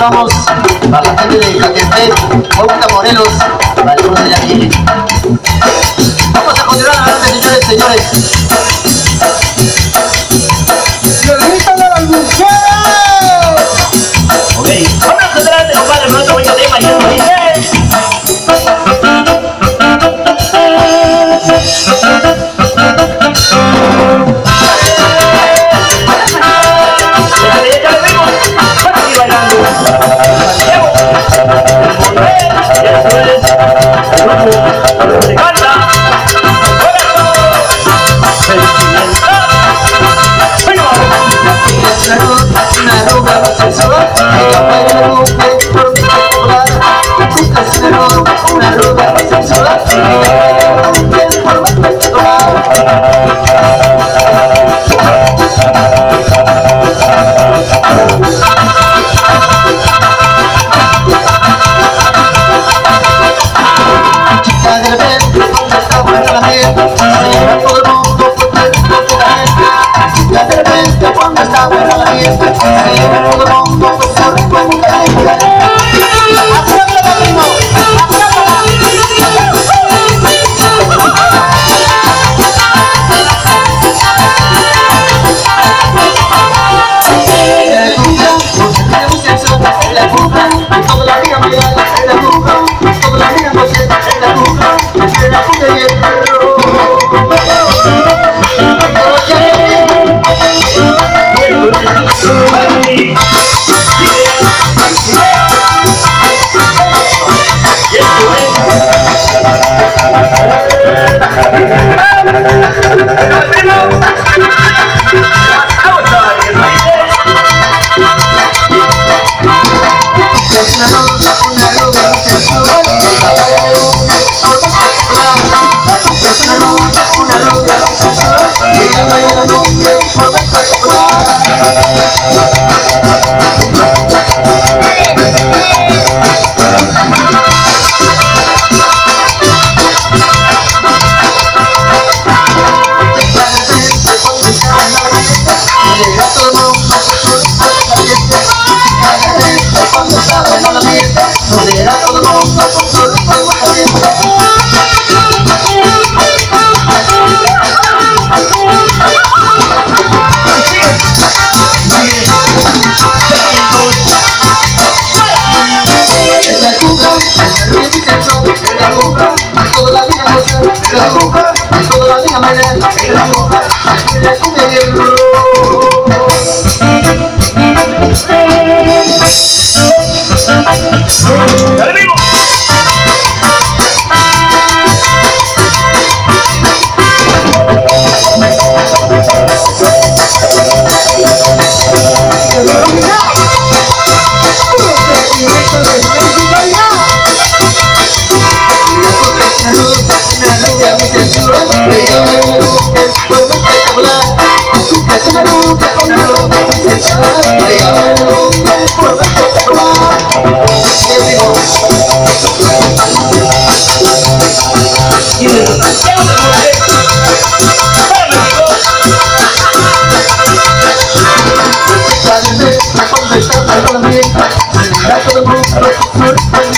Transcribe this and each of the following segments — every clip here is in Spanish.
saludamos a la gente de Caquete, Puebla Morelos, la de Vamos a continuar adelante, señores, señores. Oh,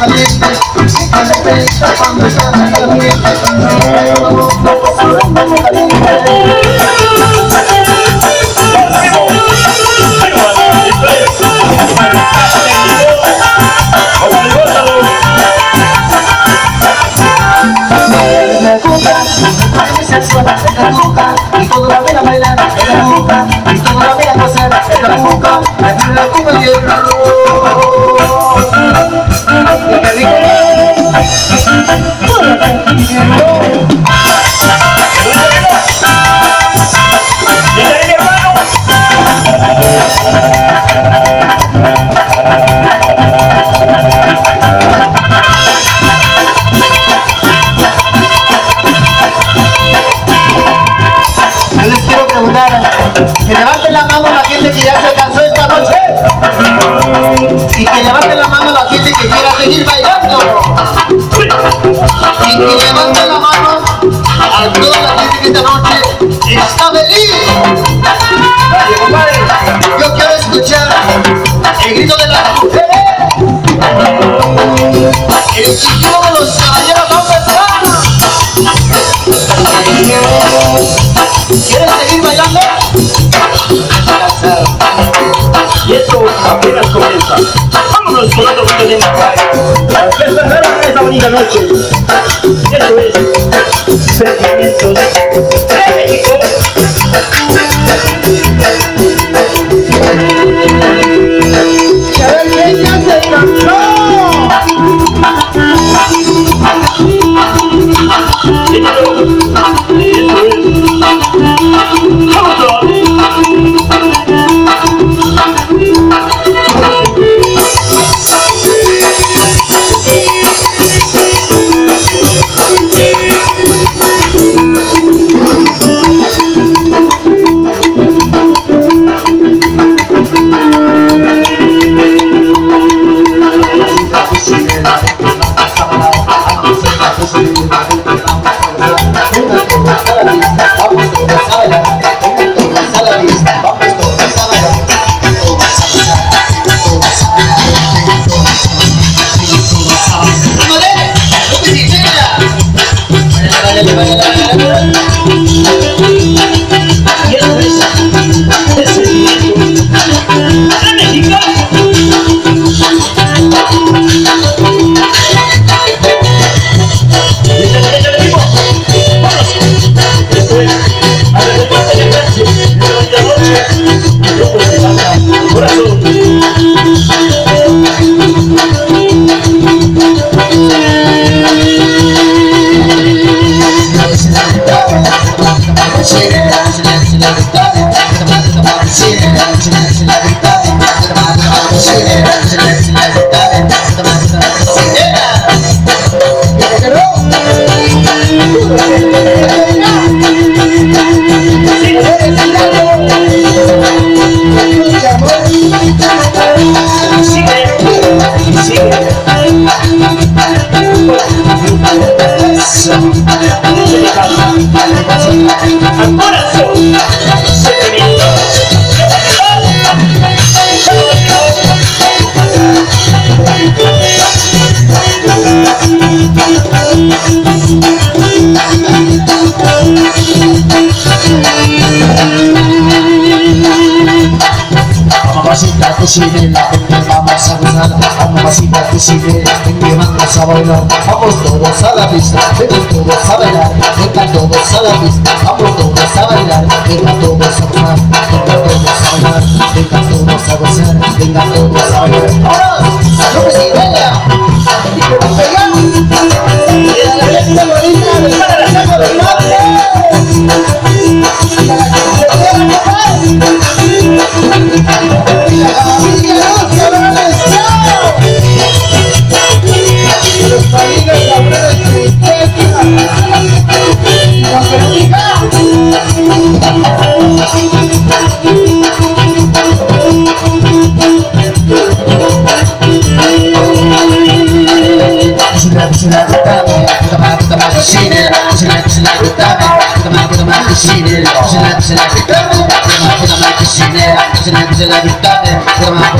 Thank you. toda la gente esta noche está feliz. Yo quiero escuchar el grito de las mujeres. El chiquito de los caballeros no ¿Quieres seguir bailando? Y esto apenas comienza vámonos con otro canto de Despertará esa bonita noche. Eso es, sentimientos México. La cuchivela, vamos a gozar, a mamacita cuchivela, que vamos a bailar, vamos todos a la pista, vengan todos a bailar, vengan todos a la pista, vamos todos a bailar, vengan todos a gozar, vengan todos a bailar, vengan todos a gozar, vengan todos a bailar. ¡Ahora! Fatima.